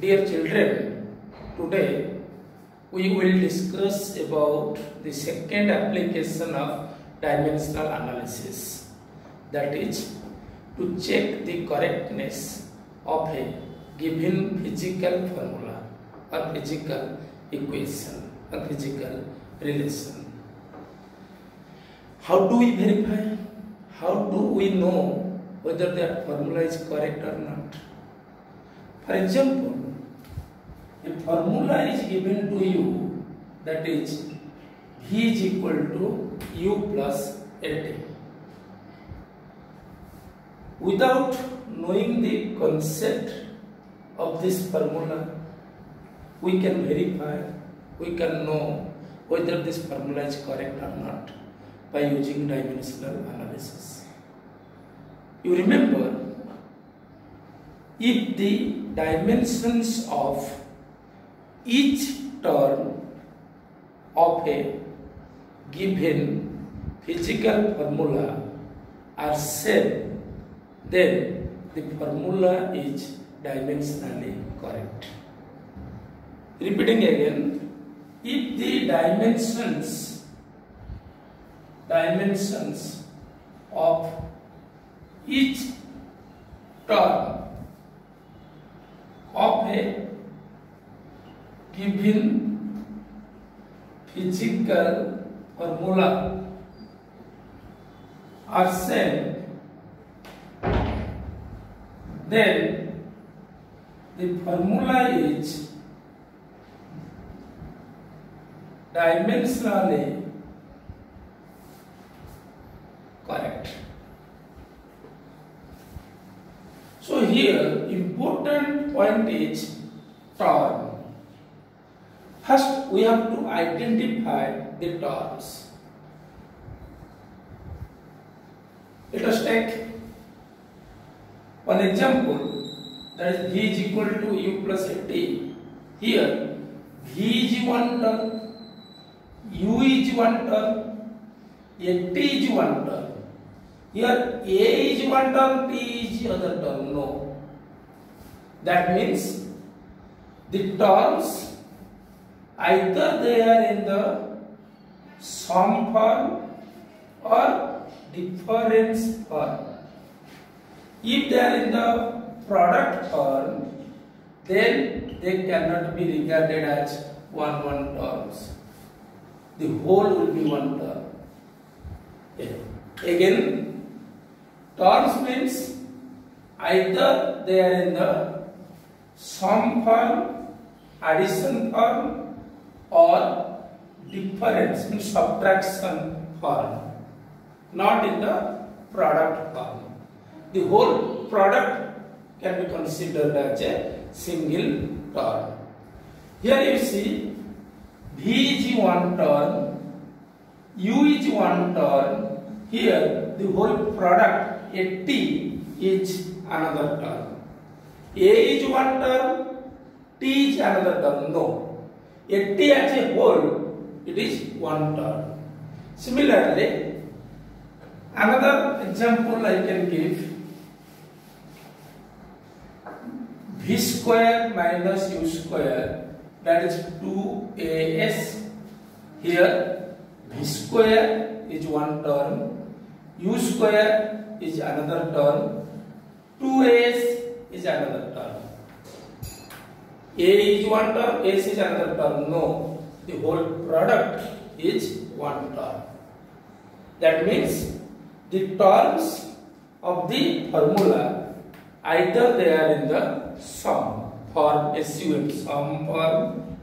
Dear children, today we will discuss about the second application of dimensional analysis that is to check the correctness of a given physical formula or physical equation or physical relation. How do we verify? How do we know whether that formula is correct or not? For example, a formula is given to you that is V is equal to U plus LT. Without knowing the concept of this formula, we can verify, we can know whether this formula is correct or not by using dimensional analysis. You remember, if the dimensions of each term of a given physical formula are same, then the formula is dimensionally correct. Repeating again, if the dimensions dimensions of each term of a विभिन्न physical formula or formula is dimensionally correct so here important point is torque We have to identify the terms. Let us take one example that is V is equal to U plus T. Here V is one term, U is one term, T is one term. Here A is one term, T is other term. No. That means the terms either they are in the sum form or difference form. If they are in the product form, then they cannot be regarded as one one terms. The whole will be one term. Again, terms means either they are in the sum form, addition form, or difference means subtraction form, not in the product form. The whole product can be considered as a single term. Here you see V is one term, U is one term, here the whole product a T is another term. A is one term, T is another term. No. A T as a whole, it is one term. Similarly, another example I can give V square minus U square that is 2AS. Here V square is one term, U square is another term, 2AS is another term. A is one term, S is another term. No, the whole product is one term. That means the terms of the formula either they are in the sum form, SUM sum form,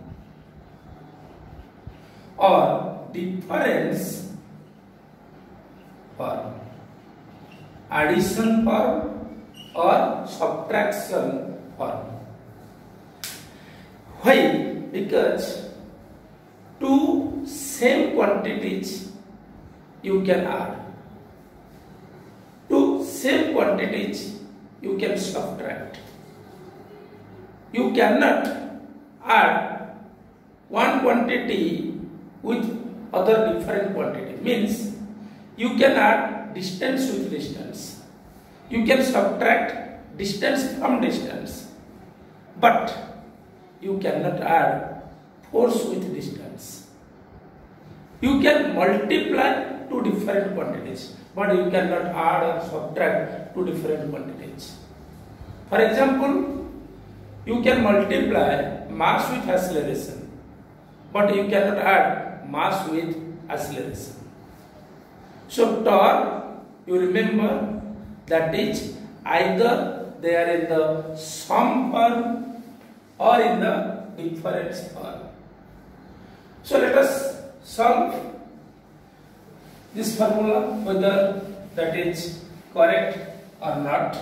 or difference form, addition form, or subtraction form. Why? Because two same quantities you can add. Two same quantities you can subtract. You cannot add one quantity with other different quantity. Means you can add distance with distance. You can subtract distance from distance. But you cannot add force with distance. You can multiply two different quantities, but you cannot add or subtract two different quantities. For example, you can multiply mass with acceleration, but you cannot add mass with acceleration. So torque, you remember that is either they are in the sum form or in the difference form. So let us solve this formula whether that is correct or not.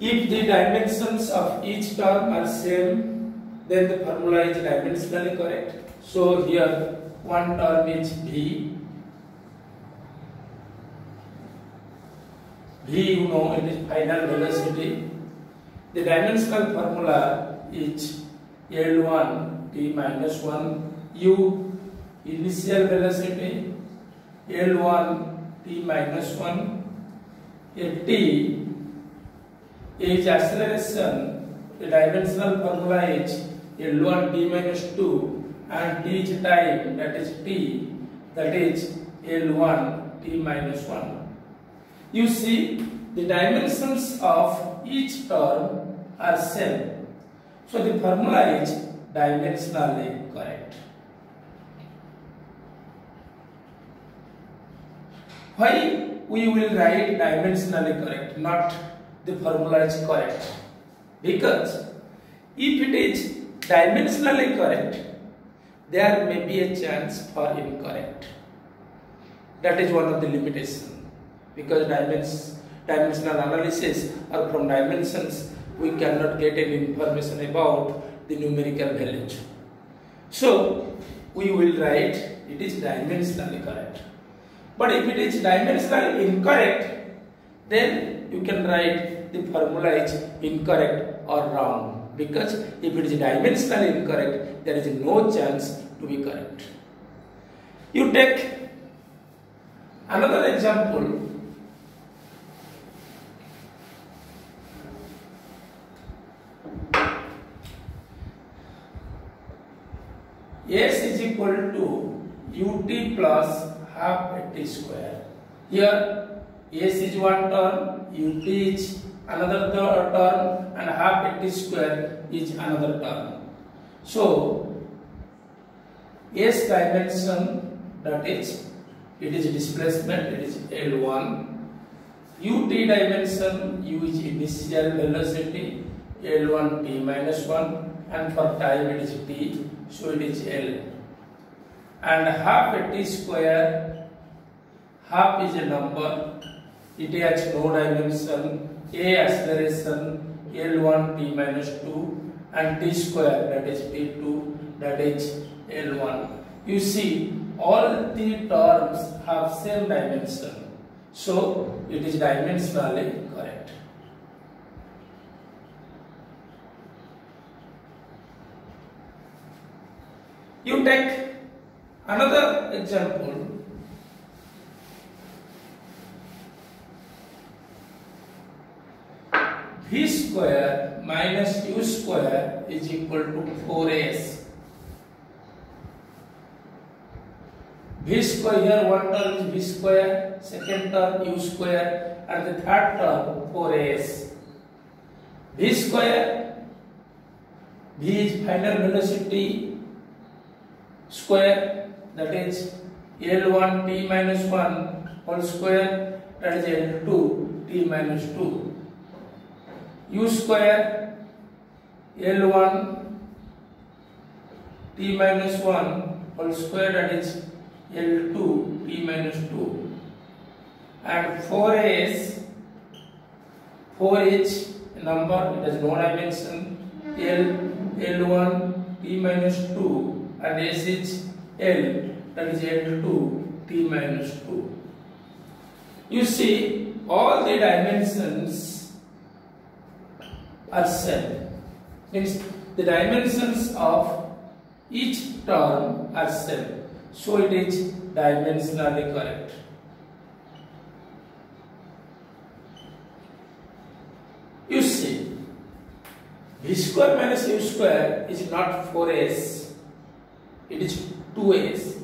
If the dimensions of each term are same, then the formula is dimensionally correct. So here one term is V V you know it is final velocity. The dimensional formula is L1 T minus 1 U initial velocity L1 T minus 1 a T is acceleration the dimensional formula is L1 T minus 2 and T is time that is T that is L1 T minus 1 you see the dimensions of each term are same. So the formula is dimensionally correct. Why we will write dimensionally correct, not the formula is correct? Because if it is dimensionally correct, there may be a chance for incorrect. That is one of the limitations because dimens dimensional analysis or from dimensions we cannot get any information about the numerical values. So we will write it is dimensionally correct. But if it is dimensionally incorrect, then you can write the formula is incorrect or wrong. Because if it is dimensionally incorrect, there is no chance to be correct. You take another example S is equal to ut plus half t square. Here S is one term, ut is another term and half t square is another term. So S dimension that is it is displacement it is L1 ut dimension u is initial velocity L1 t minus 1 and for time it is t so it is L. And half a t square half is a number it has no dimension a acceleration L1 t minus 2 and t square that is t2 that is L1 you see all the terms have same dimension. So it is dimensionally correct You take another example. V square minus U square is equal to 4S. V square here one term is V square, second term U square and the third term 4S. V square V is final velocity square that is L1 t minus 1 whole square that is L2 t minus 2 u square L1 t minus 1 whole square that is L2 t minus 2 and 4s 4 is a number it has no dimension L L1 t minus 2 and S is L that is L2 T minus 2. You see all the dimensions are same means the dimensions of each term are same so it is dimensionally correct. You see v square minus u square is not 4s, it is 2s.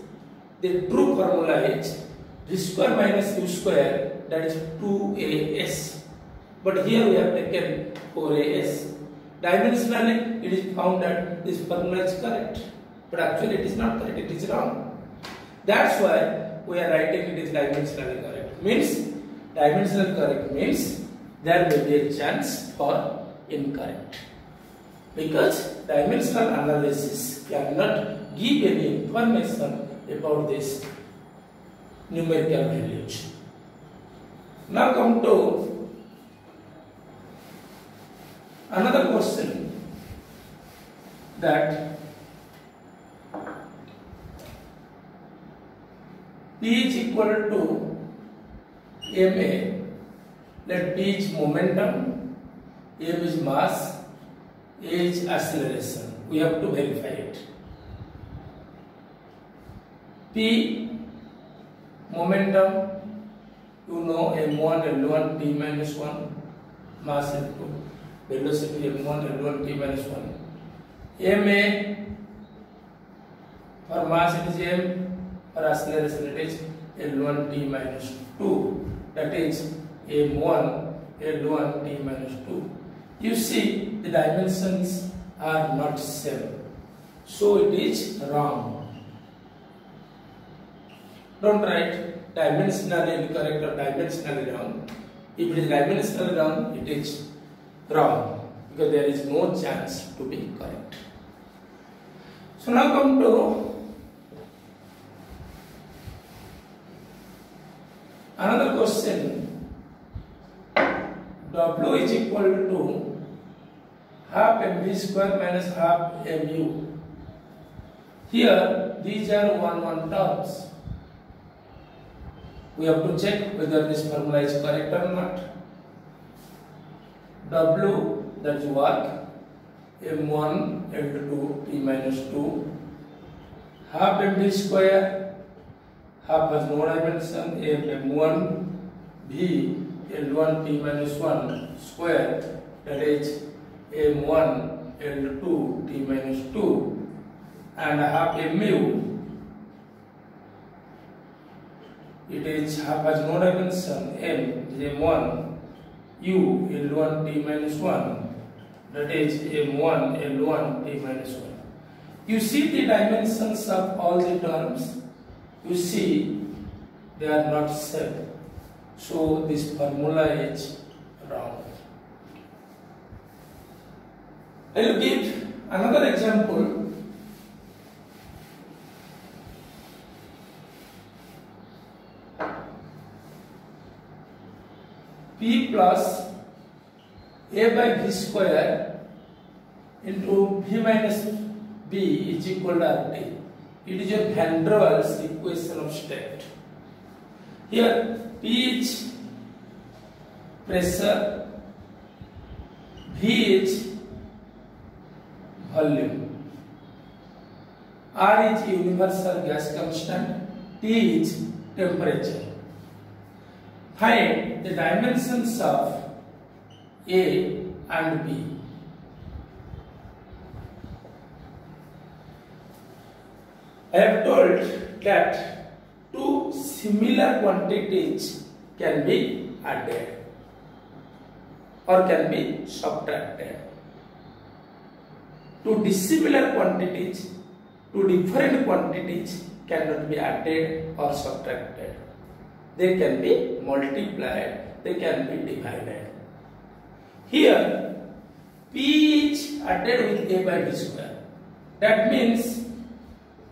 The true formula is v square minus u square that is 2as. But here we have taken 4as. Dimensionally it is found that this formula is correct. But actually it is not correct, it is wrong. That's why we are writing it is dimensionally correct. Means dimensionally correct means there may be a chance for incorrect. Because dimensional analysis cannot give any information about this numerical values. Now come to another question that P is equal to ma let p is momentum m is mass a is acceleration. We have to verify it p momentum you know m1 l1 t minus 1 mass into velocity m1 l1 t minus 1 ma for mass it is m for acceleration it is L1 t minus 2 that is M1 L1 t minus 2 you see the dimensions are not same so it is wrong don't write dimensionally incorrect or dimensionally wrong if it is dimensionally wrong it is wrong because there is no chance to be correct so now come to Another question W is equal to half mv square minus half mu. Here these are one one terms. We have to check whether this formula is correct or not. W that is work. M1 l2 t minus 2 half mv square. Half has no dimension. F m1 v l1 t minus 1 square. That is m1 l2 t minus 2 and half mu it is has no dimension m is m1 u l1 t minus 1 that is m1 l1 t minus 1 you see the dimensions of all the terms. You see they are not same so this formula is wrong. I will give another example plus a by V square into V minus b is equal to R T it is also equation of state here P is pressure V is volume R is universal gas constant T is temperature Find the dimensions of A and B. I have told that two similar quantities can be added or can be subtracted. Two dissimilar quantities, two different quantities cannot be added or subtracted. They can be multiplied, they can be divided. Here, P is added with A by B square. That means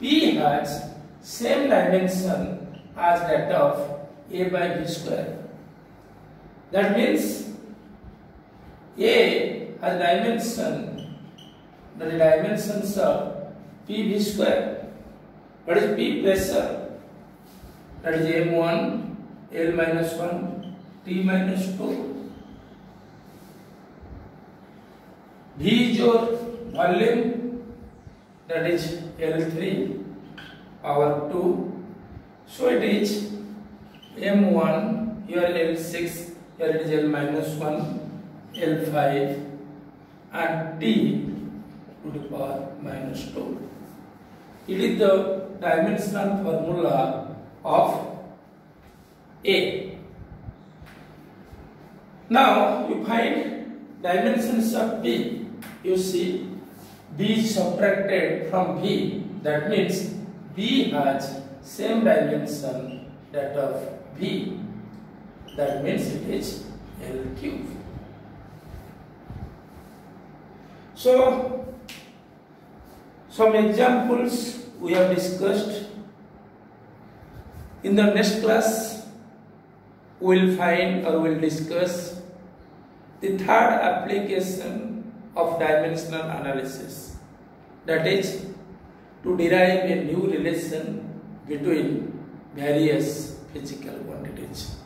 P has same dimension as that of A by B square. That means A has dimension, the dimensions of P B square. What is P pressure? That is M1, L minus one T minus two V जो volume that is L three power two so it is M one your L six L it is L minus one L five and T to the power minus two it is the dimensional formula of A. Now you find dimensions of B. You see B subtracted from B. That means B has same dimension that of B. That means it is L cube. So some examples we have discussed. In the next class, we will find or will discuss the third application of dimensional analysis. That is to derive a new relation between various physical quantities.